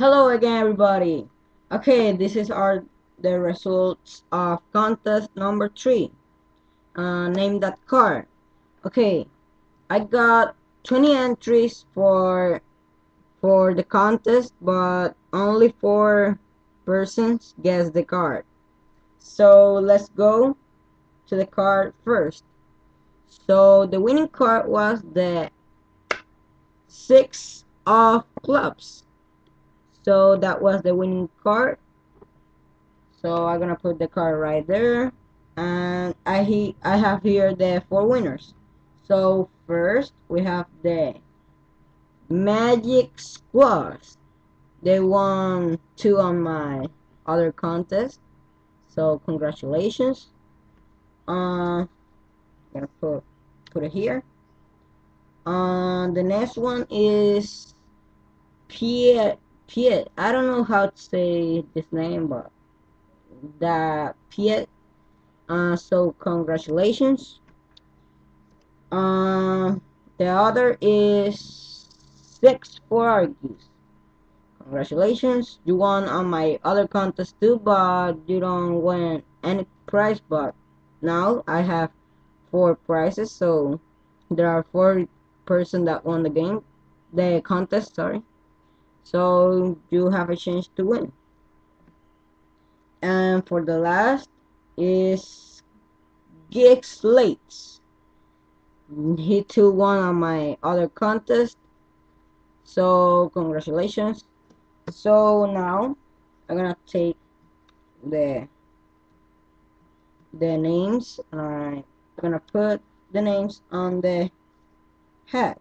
Hello again everybody. Okay, this is our the results of contest number three. Uh, name that card. Okay, I got 20 entries for for the contest, but only four persons guessed the card. So let's go to the card first. So the winning card was the six of clubs so that was the winning card. So I'm gonna put the card right there. And I he I have here the four winners. So first we have the Magic Squash they won two on my other contest so congratulations. Uh, I'm gonna put put it here. Uh, the next one is Pierre Piet. I don't know how to say this name, but the Piet. Uh, so congratulations. Uh, the other is six for argues. Congratulations, you won on my other contest too, but you don't win any prize. But now I have four prizes, so there are four person that won the game, the contest. Sorry so you have a chance to win. And for the last is Geek Slates he took one on my other contest. So congratulations. So now I'm gonna take the the names. I'm gonna put the names on the hat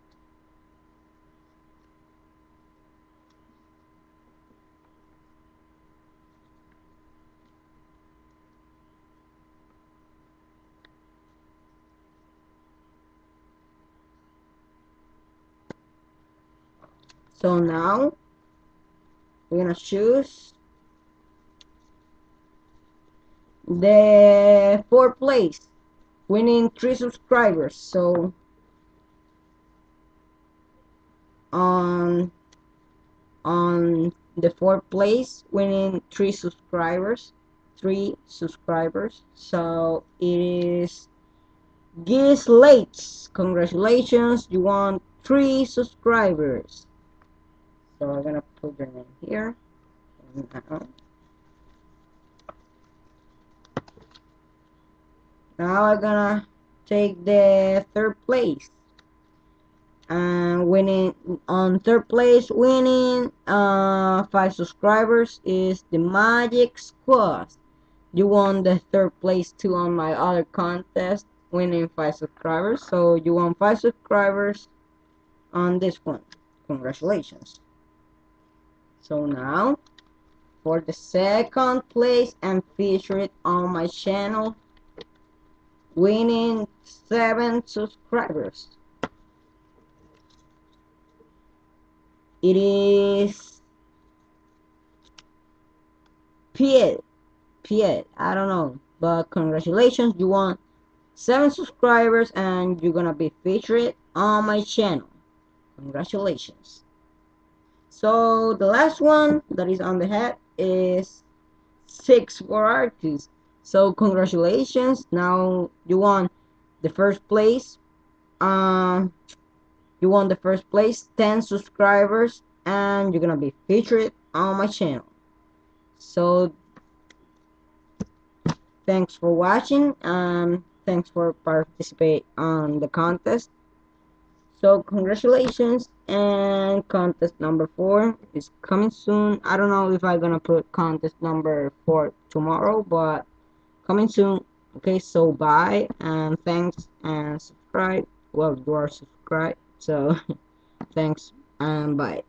So now we're gonna choose the fourth place winning three subscribers. So on on the fourth place winning three subscribers three subscribers. So it is Giz Lates congratulations you won three subscribers so I'm gonna put your name here. Now, now I'm gonna take the third place. And winning on third place, winning uh five subscribers is the Magic Squad. You won the third place too on my other contest, winning five subscribers. So you won five subscribers on this one. Congratulations. So now, for the second place and featured on my channel, winning 7 subscribers. It is Piet. Piet. I don't know. But congratulations, you won 7 subscribers and you're gonna be featured on my channel. Congratulations. So the last one that is on the head is six for artists. So congratulations. Now you won the first place. Um, you won the first place, 10 subscribers, and you're gonna be featured on my channel. So thanks for watching and thanks for participate on the contest. So congratulations and contest number four is coming soon. I don't know if I'm gonna put contest number four tomorrow, but coming soon. Okay, so bye and thanks and subscribe. Well, you are subscribed, so thanks and bye.